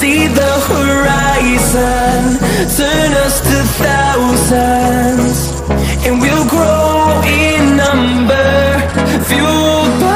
see the horizon. Turn us to thousands And we'll grow in number Fueled by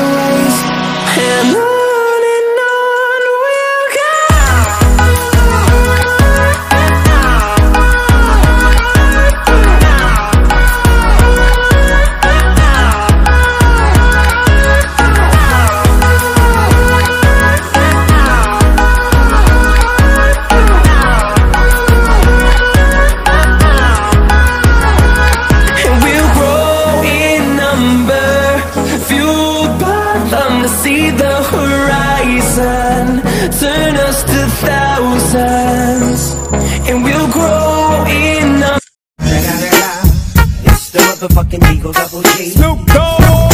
Turn us to thousands And we'll grow in number It's the motherfucking Eagle Double G. Snoop Dogg.